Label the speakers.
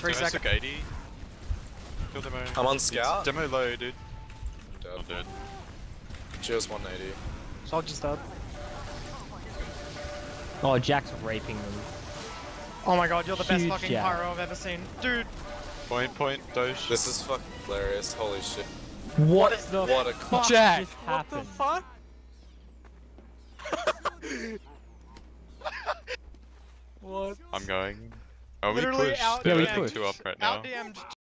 Speaker 1: Three
Speaker 2: Demo
Speaker 1: seconds.
Speaker 2: took 80. Kill demo.
Speaker 3: I'm on
Speaker 2: It's
Speaker 3: scout.
Speaker 2: Demo low, dude.
Speaker 3: Dead.
Speaker 2: Not dead.
Speaker 3: Cheers 180.
Speaker 1: Soldier's dead.
Speaker 4: Oh, Jack's raping them.
Speaker 1: Oh my god, you're the best fucking
Speaker 4: jab.
Speaker 1: pyro I've ever seen. Dude,
Speaker 2: Point, point, doge.
Speaker 3: This is fucking hilarious. Holy shit.
Speaker 4: What the
Speaker 3: What a
Speaker 4: fuck
Speaker 1: Jack,
Speaker 4: just
Speaker 1: what the fuck? what?
Speaker 2: I'm going. Are we
Speaker 1: Literally
Speaker 2: pushed?
Speaker 1: out
Speaker 2: They're
Speaker 4: Yeah, we pushed.
Speaker 2: two up right now.
Speaker 1: Out DM'd